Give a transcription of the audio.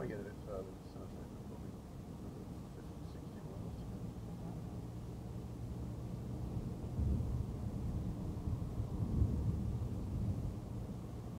probably get it.